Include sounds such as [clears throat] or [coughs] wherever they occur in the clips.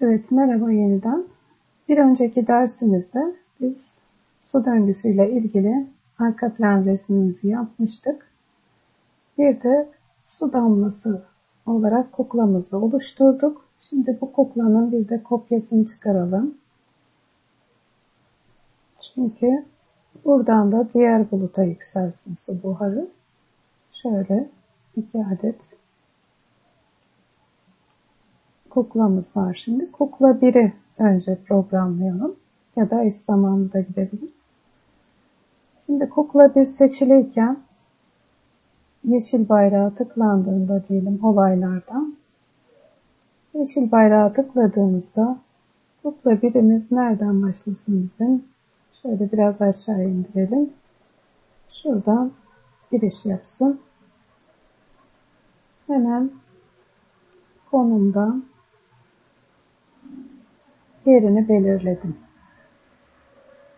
Evet, merhaba yeniden. Bir önceki dersimizde biz su döngüsüyle ilgili arka plan resmimizi yapmıştık. Bir de su damlası olarak kuklamızı oluşturduk. Şimdi bu kuklanın bir de kopyasını çıkaralım. Çünkü buradan da diğer buluta yükselsin su buharı. Şöyle iki adet kuklamız var şimdi. Kukla 1'i önce programlayalım ya da eş zamanlı da gidebiliriz. Şimdi kukla 1 seçiliyken yeşil bayrağı tıklandığında diyelim olaylardan yeşil bayrağı tıkladığımızda kukla birimiz nereden başlasın bizim? Şöyle biraz aşağı indirelim. Şuradan giriş yapsın. Hemen konumdan yerini belirledim.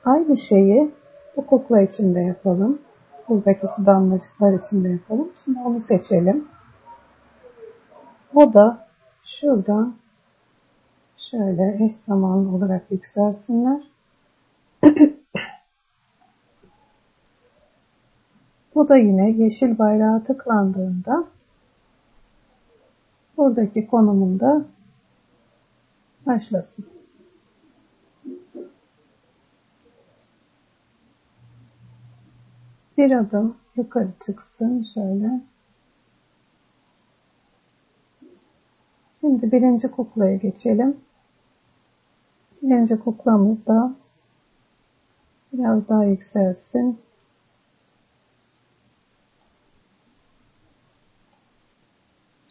Aynı şeyi bu kukla için de yapalım. Buradaki su damlacıklar için de yapalım. Şimdi onu seçelim. O da şuradan şöyle eş zamanlı olarak yükselsinler. [coughs] Bu da yine yeşil bayrağı tıklandığında buradaki konumunda başlasın. Bir adım yukarı çıksın şöyle. Şimdi birinci kuklaya geçelim. Birinci kuklamız da biraz daha yükselsin.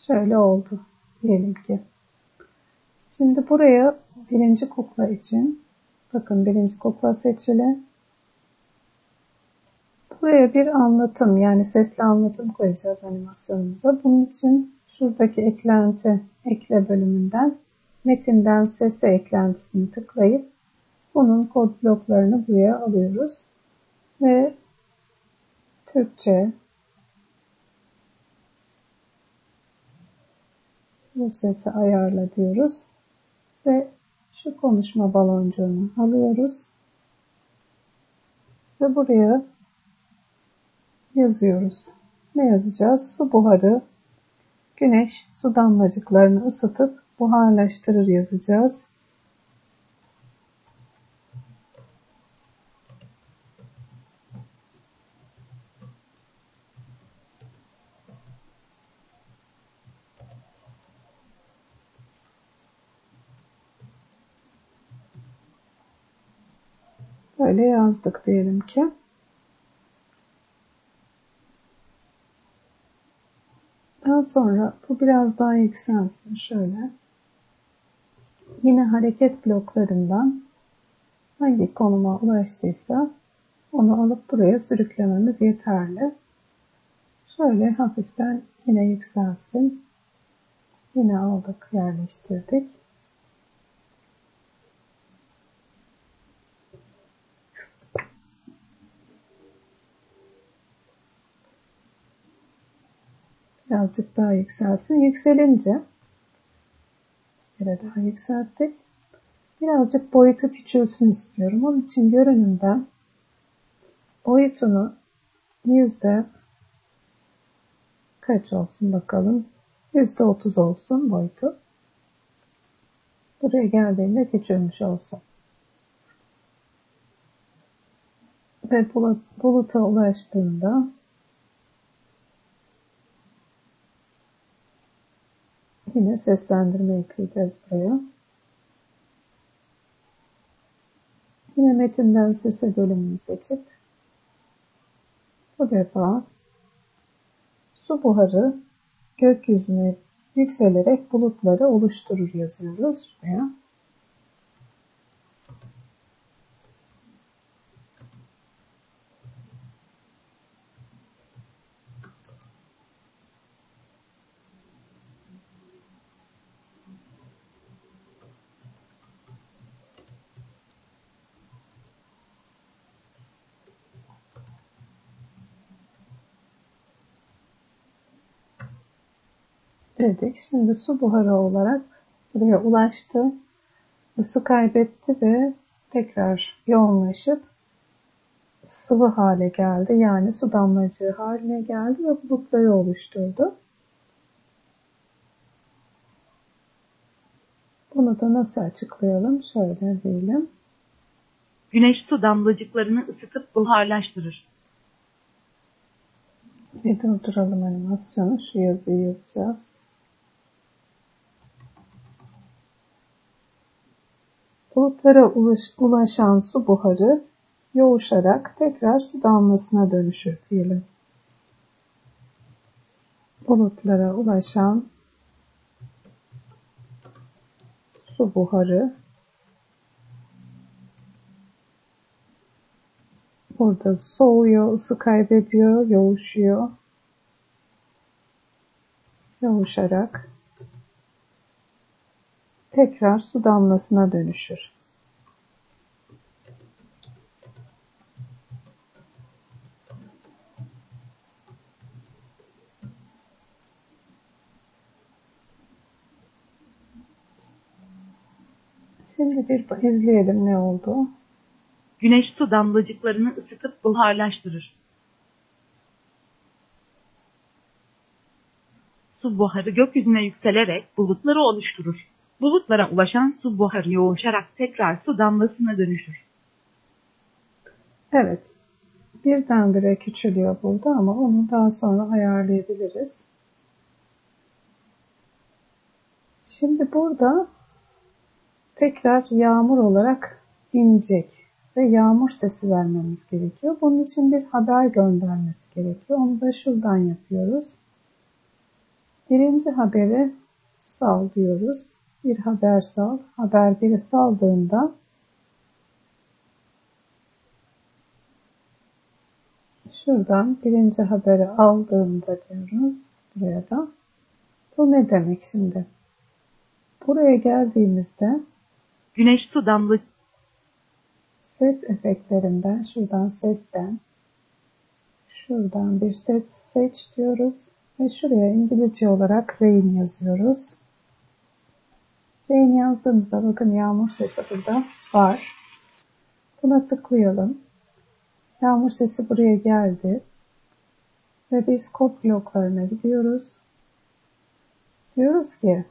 Şöyle oldu diyelim ki. Şimdi buraya birinci kukla için bakın birinci kukla seçili. Buraya bir anlatım yani sesli anlatım koyacağız animasyonumuza. Bunun için şuradaki eklenti ekle bölümünden metinden sese eklentisini tıklayıp bunun kod bloklarını buraya alıyoruz. Ve Türkçe bu sesi ayarla diyoruz. Ve şu konuşma baloncuğunu alıyoruz. Ve buraya yazıyoruz. Ne yazacağız? Su buharı, güneş su damlacıklarını ısıtıp buharlaştırır yazacağız. Böyle yazdık diyelim ki. Daha sonra bu biraz daha yükselsin şöyle. Yine hareket bloklarından hangi konuma ulaştıysa onu alıp buraya sürüklememiz yeterli. Şöyle hafiften yine yükselsin. Yine aldık, yerleştirdik. Birazcık daha yükselsin. Yükselince kere daha yükselttik. Birazcık boyutu küçülsün istiyorum. Onun için görünümden boyutunu yüzde kaç olsun bakalım. Yüzde otuz olsun boyutu. Buraya geldiğinde küçülmüş olsun. Ve buluta ulaştığında Yine seslendirme ekleyeceğiz buraya. Yine metinden sese bölümünü seçip bu defa su buharı gökyüzüne yükselerek bulutları oluşturur yazıyoruz buraya. Dedik. Şimdi su buharı olarak buraya ulaştı. ısı kaybetti ve tekrar yoğunlaşıp sıvı hale geldi. Yani su damlacığı haline geldi ve bulutları oluşturdu. Bunu da nasıl açıklayalım? Şöyle diyelim. Güneş su damlacıklarını ısıtıp buharlaştırır. Bir durduralım animasyonu. Şu yazıyı yazacağız. Bulutlara ulaşan su buharı yoğuşarak tekrar su damlasına dönüşür diyelim. Bulutlara ulaşan su buharı burada soğuyor, ısı kaybediyor, yoğuşuyor. Yoğuşarak tekrar su damlasına dönüşür. Şimdi bir izleyelim ne oldu. Güneş su damlacıklarını ısıtıp buharlaştırır. Su buharı gökyüzüne yükselerek bulutları oluşturur. Bulutlara ulaşan su buharı yoğuşarak tekrar su damlasına dönüşür. Evet. Birdenbire küçülüyor burada ama onu daha sonra ayarlayabiliriz. Şimdi burada tekrar yağmur olarak inecek ve yağmur sesi vermemiz gerekiyor. Bunun için bir haber göndermesi gerekiyor. Onu da şuradan yapıyoruz. Birinci haberi sal diyoruz. Bir haber sal. Haber biri saldığında şuradan birinci haberi aldığımda diyoruz. Buraya da. Bu ne demek şimdi? Buraya geldiğimizde Güneş su damlı ses efektlerinden şuradan sesten şuradan bir ses seç diyoruz ve şuraya İngilizce olarak rain yazıyoruz. Rain yazdığımızda bakın yağmur sesi burada var. Buna tıklayalım. Yağmur sesi buraya geldi. Ve biz kod bloklarına gidiyoruz. Diyoruz ki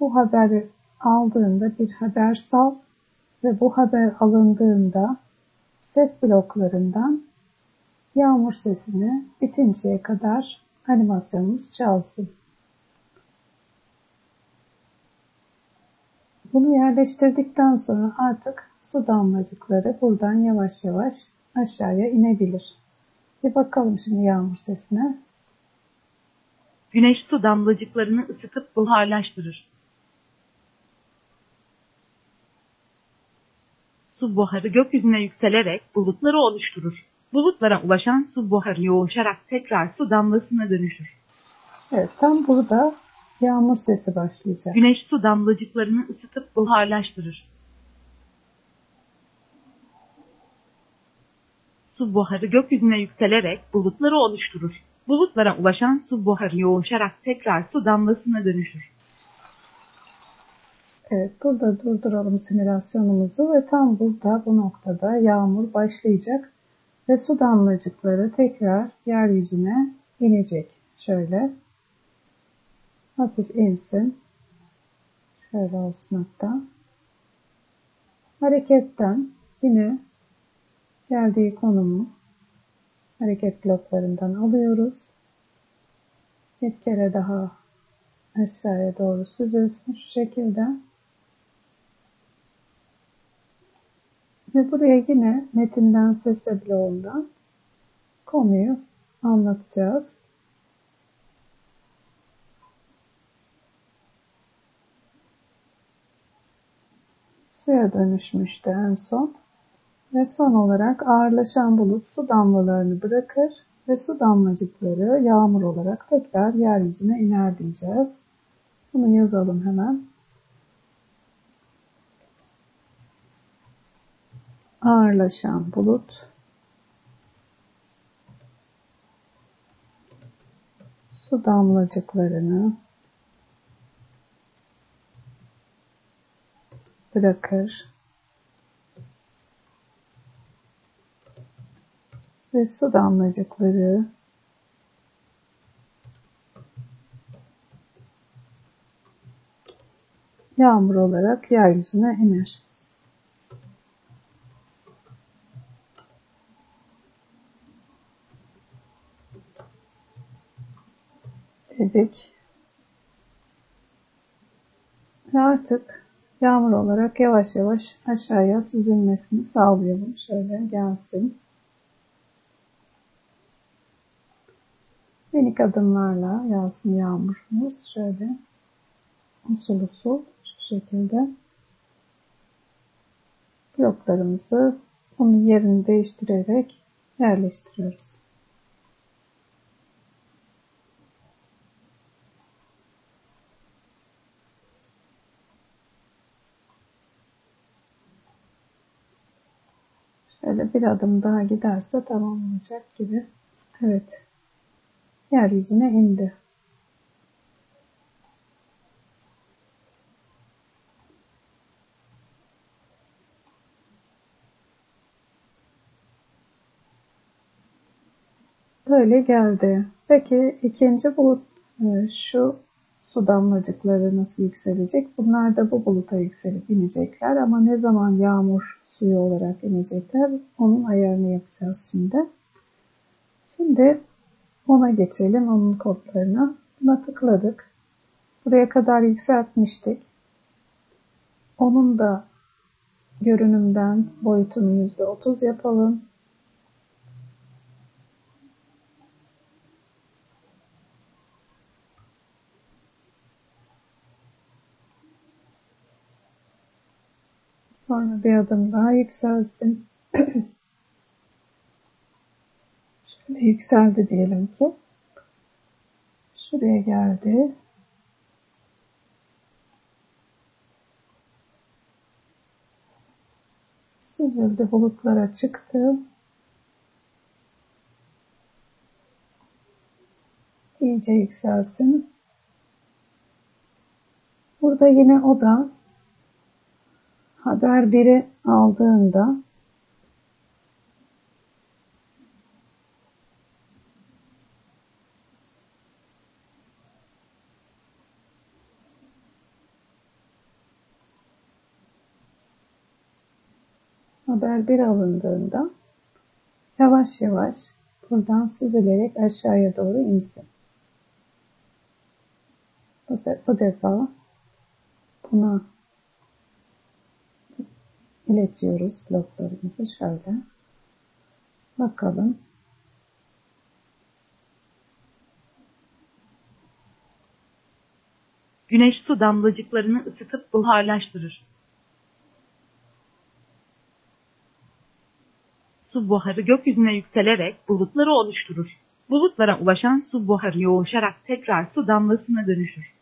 bu haberi aldığında bir haber sal ve bu haber alındığında ses bloklarından yağmur sesini bitinceye kadar animasyonumuz çalsın. Bunu yerleştirdikten sonra artık su damlacıkları buradan yavaş yavaş aşağıya inebilir. Bir bakalım şimdi yağmur sesine. Güneş su damlacıklarını ısıtıp buharlaştırır. Su buharı gökyüzüne yükselerek bulutları oluşturur. Bulutlara ulaşan su buharı yoğuşarak tekrar su damlasına dönüşür. Evet, tam burada yağmur sesi başlayacak. Güneş su damlacıklarını ısıtıp buharlaştırır. Su buharı gökyüzüne yükselerek bulutları oluşturur. Bulutlara ulaşan su buharı yoğuşarak tekrar su damlasına dönüşür. Evet, burada durduralım simülasyonumuzu ve tam burada bu noktada yağmur başlayacak ve su damlacıkları tekrar yeryüzüne inecek. Şöyle hafif insin. Şöyle olsun hatta. Hareketten yine geldiği konumu hareket bloklarından alıyoruz. Bir kere daha aşağıya doğru süzülsün şu şekilde. Ve buraya yine metinden sese bloğundan konuyu anlatacağız. Suya dönüşmüştü en son. Ve son olarak ağırlaşan bulut su damlalarını bırakır ve su damlacıkları yağmur olarak tekrar yeryüzüne iner diyeceğiz. Bunu yazalım hemen. ağırlaşan bulut su damlacıklarını bırakır. Ve su damlacıkları yağmur olarak yeryüzüne iner. Dedik. Ve artık yağmur olarak yavaş yavaş aşağıya süzülmesini sağlayalım. Şöyle gelsin. Minik adımlarla yağsın yağmurumuz. Şöyle usul usul şu şekilde bloklarımızı onun yerini değiştirerek yerleştiriyoruz. Şöyle bir adım daha giderse tamamlanacak gibi. Evet. Yeryüzüne indi. Böyle geldi. Peki ikinci bulut e, şu su damlacıkları nasıl yükselecek? Bunlar da bu buluta yükselip inecekler ama ne zaman yağmur suyu olarak inecekler onun ayarını yapacağız şimdi. Şimdi ona geçelim onun kodlarına. Buna tıkladık. Buraya kadar yükseltmiştik. Onun da görünümden boyutunu %30 yapalım. Sonra bir adım daha yükselsin. [clears throat] Şöyle yükseldi diyelim ki. Şuraya geldi. Süzüldü bulutlara çıktı. İyice yükselsin. Burada yine o da haber biri aldığında haber bir alındığında yavaş yavaş buradan süzülerek aşağıya doğru insin. Bu, bu defa buna iletiyoruz bloklarımızı şöyle. Bakalım. Güneş su damlacıklarını ısıtıp buharlaştırır. Su buharı gökyüzüne yükselerek bulutları oluşturur. Bulutlara ulaşan su buharı yoğuşarak tekrar su damlasına dönüşür.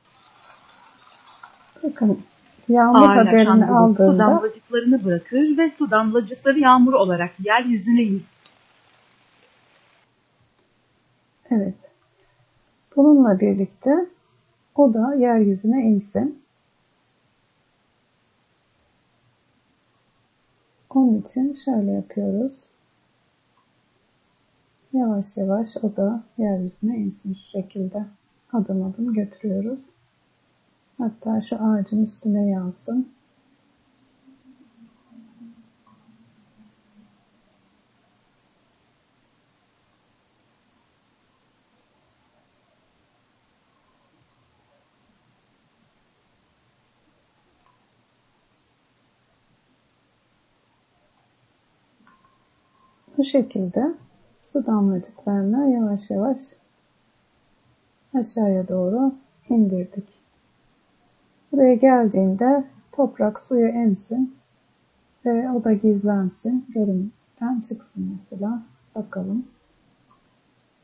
Bakın yağmur haberini aldığında su damlacıklarını bırakır ve su damlacıkları yağmur olarak yeryüzüne yüz. Evet. Bununla birlikte o da yeryüzüne insin. Onun için şöyle yapıyoruz. Yavaş yavaş o da yeryüzüne insin şu şekilde. Adım adım götürüyoruz. Hatta şu ağacın üstüne yansın. Bu şekilde su damlacıklarını yavaş yavaş aşağıya doğru indirdik. Buraya geldiğinde toprak suya emsin ve o da gizlensin. Görüntüden çıksın mesela. Bakalım.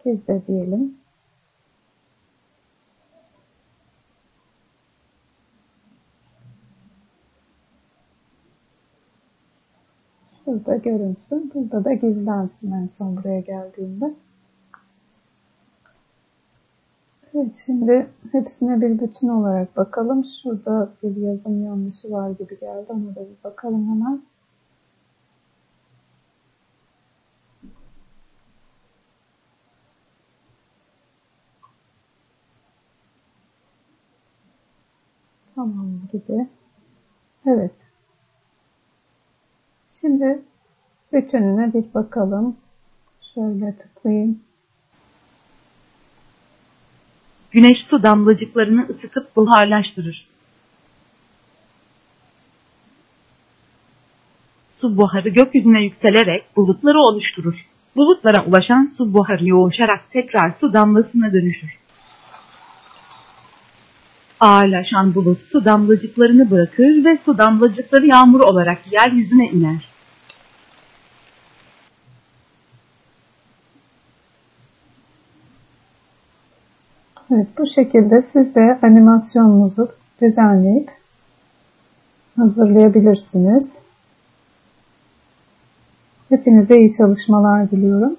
Gizle diyelim. Burada görünsün. Burada da gizlensin en son buraya geldiğinde. Evet, şimdi hepsine bir bütün olarak bakalım. Şurada bir yazım yanlışı var gibi geldi. Ona da bir bakalım hemen. Tamam gibi. Evet. Şimdi bütününe bir bakalım. Şöyle tıklayayım. Güneş su damlacıklarını ısıtıp buharlaştırır. Su buharı gökyüzüne yükselerek bulutları oluşturur. Bulutlara ulaşan su buharı yoğuşarak tekrar su damlasına dönüşür. Ağırlaşan bulut su damlacıklarını bırakır ve su damlacıkları yağmur olarak yeryüzüne iner. Evet, bu şekilde siz de animasyonunuzu düzenleyip hazırlayabilirsiniz. Hepinize iyi çalışmalar diliyorum.